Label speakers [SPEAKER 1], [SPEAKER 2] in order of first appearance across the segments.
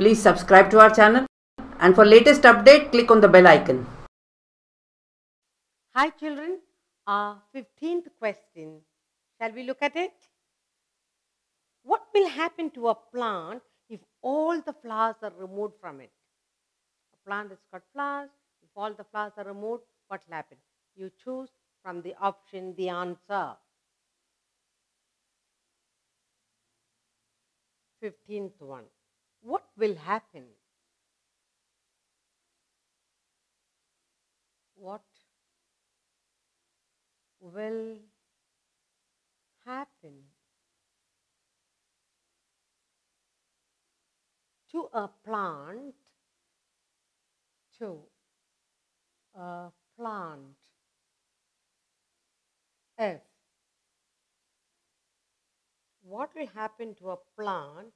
[SPEAKER 1] Please subscribe to our channel and for latest update click on the bell icon.
[SPEAKER 2] Hi children, our 15th question. Shall we look at it? What will happen to a plant if all the flowers are removed from it? A plant has got flowers. If all the flowers are removed, what will happen? You choose from the option the answer. 15th one. What will happen? What will happen to a plant to a plant if what will happen to a plant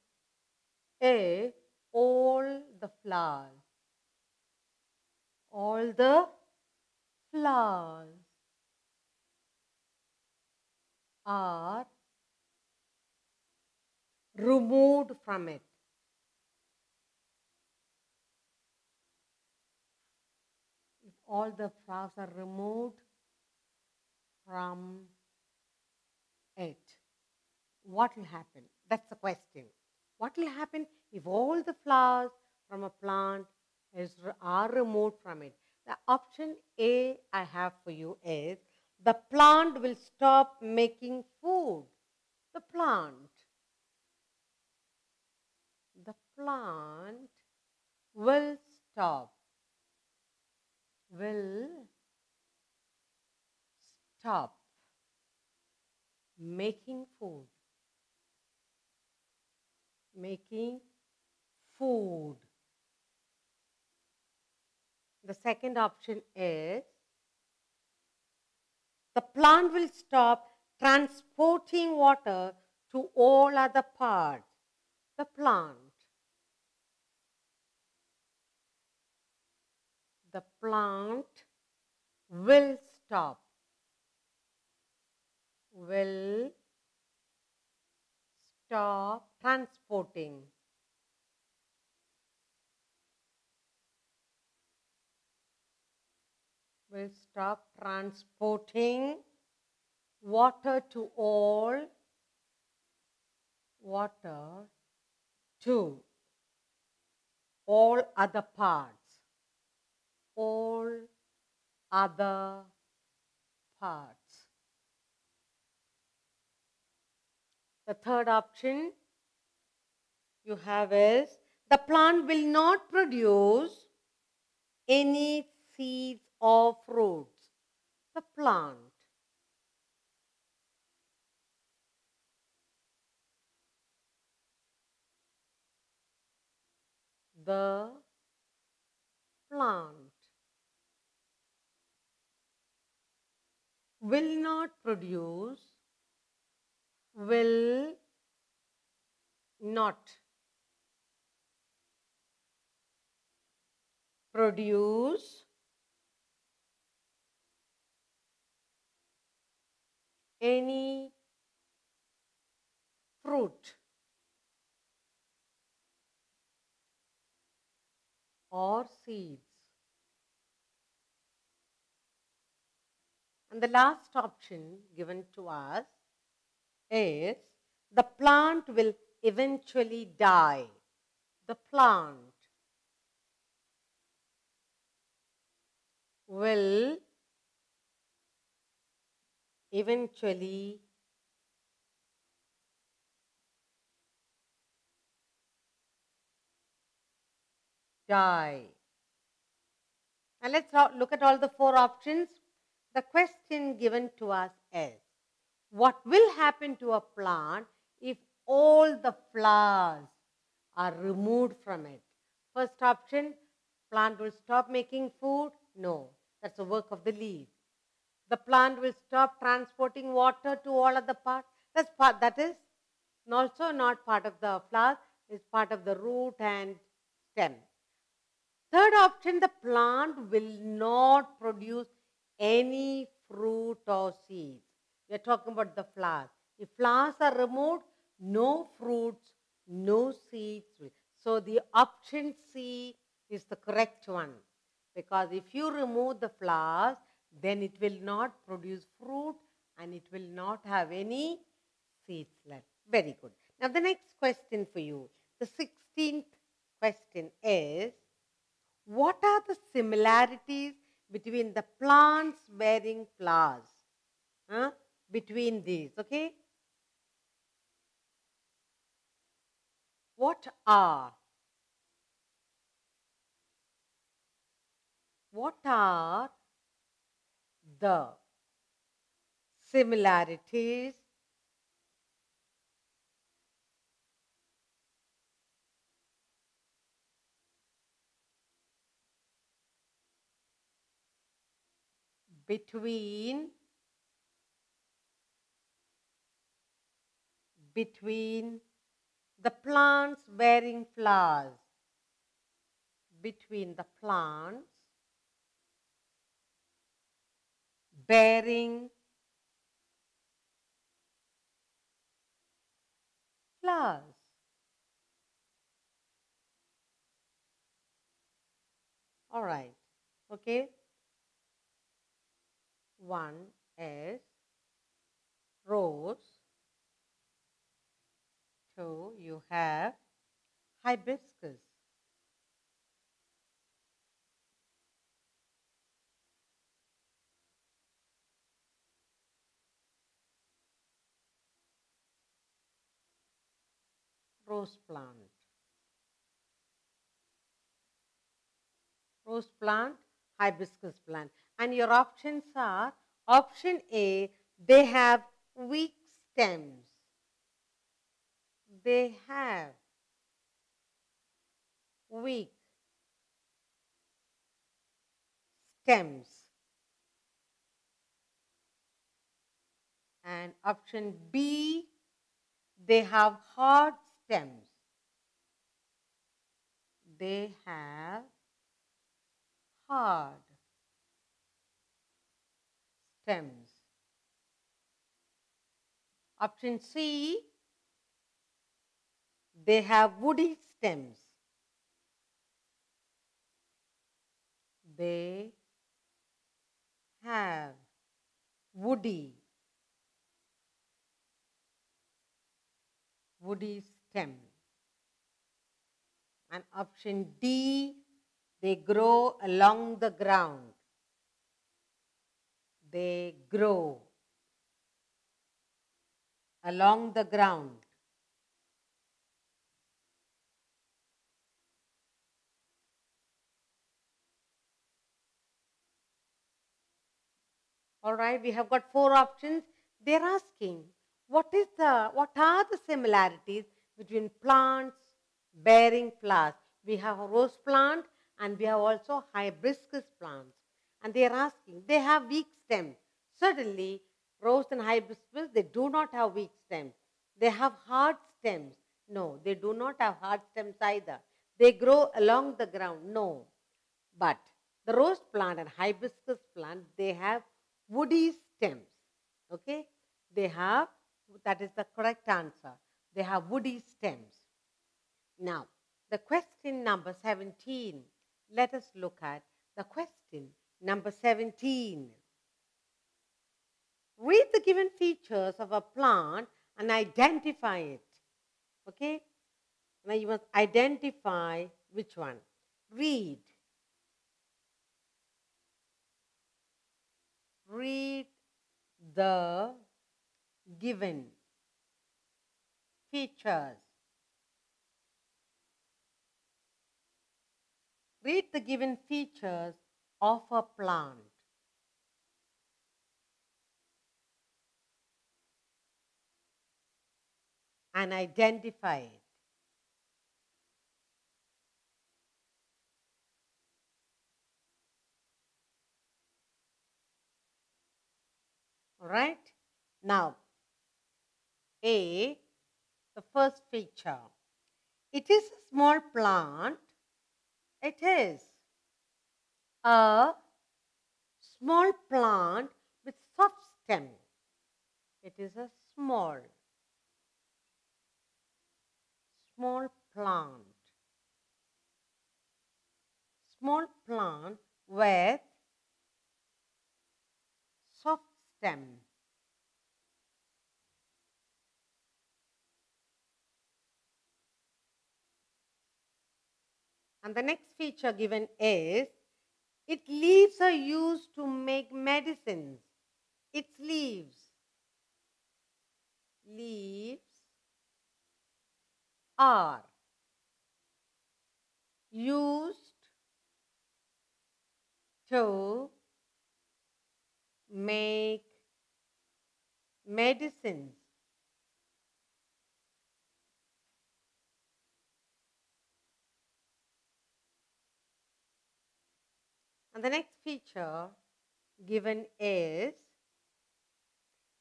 [SPEAKER 2] if all the flowers all the flowers are removed from it. If all the flowers are removed from it, what will happen? That's the question. What will happen if all the flowers from a plant is, are removed from it? The option A I have for you is the plant will stop making food. The plant. The plant will stop. Will stop making food. Making food. The second option is the plant will stop transporting water to all other parts. The plant. The plant will stop. Will stop transporting. will stop transporting water to all water to all other parts all other parts the third option you have is the plant will not produce any seeds or fruits. The plant. The plant will not produce, will not produce any fruit or seeds. And the last option given to us is the plant will eventually die. The plant will eventually die. Now let's look at all the four options. The question given to us is what will happen to a plant if all the flowers are removed from it? First option, plant will stop making food. No, that's the work of the leaf. The plant will stop transporting water to all other parts. That's part that is also not part of the flower, it's part of the root and stem. Third option, the plant will not produce any fruit or seeds. We are talking about the flowers. If flowers are removed, no fruits, no seeds. So the option C is the correct one because if you remove the flowers, then it will not produce fruit and it will not have any seeds left. Very good. Now the next question for you. The 16th question is, what are the similarities between the plants bearing flowers? Huh? Between these, okay? What are what are the similarities between between the plants bearing flowers between the plants bearing flowers. All right, okay. One is rose. Two, you have hibiscus. Rose plant. Rose plant, hibiscus plant. And your options are option A, they have weak stems. They have weak stems. And option B, they have hard stems. They have hard stems. Option C, they have woody stems. They have woody woody stem. And option D, they grow along the ground. They grow along the ground. All right, we have got four options. They're asking, what is the, what are the similarities between plants bearing flowers? We have a rose plant and we have also hibiscus plants. And they are asking, they have weak stems. Certainly, rose and hibiscus, they do not have weak stems. They have hard stems. No, they do not have hard stems either. They grow along the ground. No. But the rose plant and hibiscus plant, they have woody stems. Okay? They have, that is the correct answer. They have woody stems. Now, the question number 17. Let us look at the question number 17. Read the given features of a plant and identify it. Okay? Now you must identify which one. Read. Read the given features. Read the given features of a plant. And identify it. All right? Now, A, the first feature, It is a small plant. It is a small plant with soft stem. It is a small, small plant. Small plant with soft stem. And the next feature given is its leaves are used to make medicines. Its leaves. Leaves are used to make medicines. And the next feature given is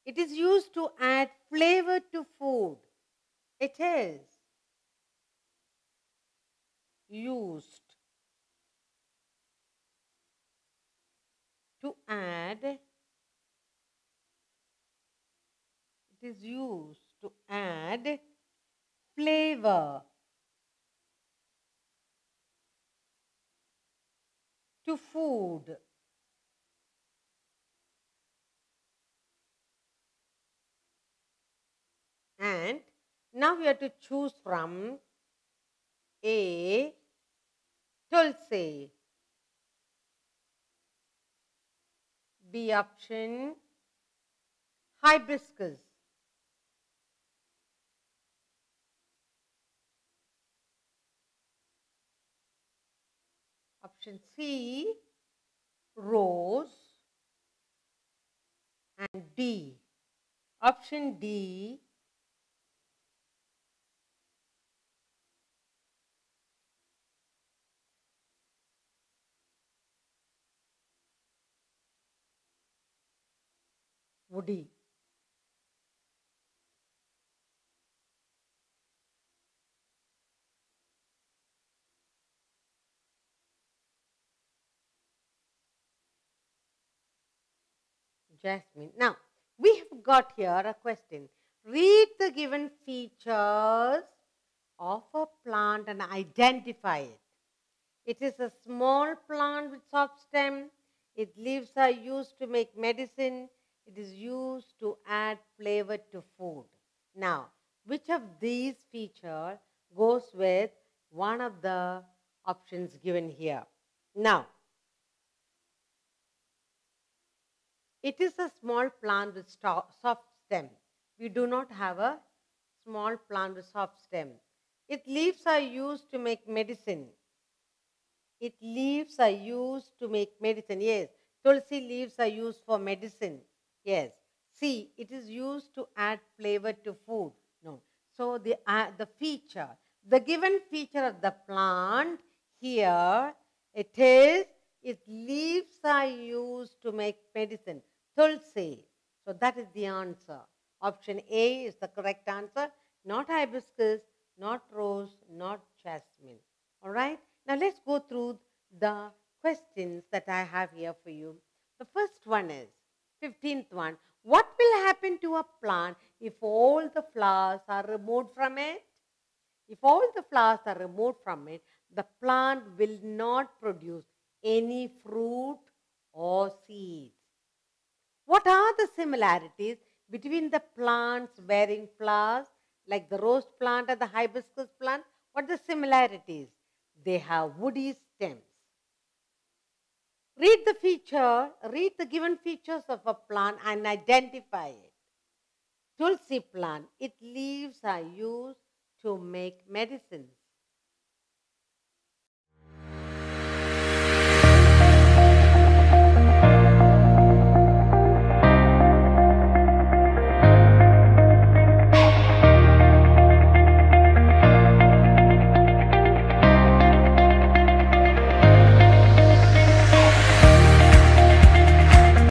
[SPEAKER 2] it is used to add flavor to food. It is used to add it is used to add flavor to food. And now we have to choose from A. Tulsi. B option hibiscus. Option C rose and D. Option D woody. Jasmine. Now, we have got here a question. Read the given features of a plant and identify it. It is a small plant with soft stem. Its leaves are used to make medicine. It is used to add flavor to food. Now, which of these features goes with one of the options given here? Now, it is a small plant with soft stem. We do not have a small plant with soft stem. Its leaves are used to make medicine. Its leaves are used to make medicine. Yes, tulsi leaves are used for medicine. Yes. See, it is used to add flavor to food. No. So the, uh, the feature, the given feature of the plant here, it is, its leaves are used to make medicine. Tulsi. So that is the answer. Option A is the correct answer. Not hibiscus, not rose, not jasmine. All right. Now let's go through the questions that I have here for you. The first one is, 15th one. What will happen to a plant if all the flowers are removed from it? If all the flowers are removed from it, the plant will not produce any fruit or seeds. What are the similarities between the plants bearing flowers, like the rose plant and the hibiscus plant? What are the similarities? They have woody stems. Read the feature, read the given features of a plant and identify it. Tulsi plant, its leaves are used to make medicines.